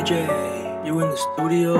AJ, you in the studio?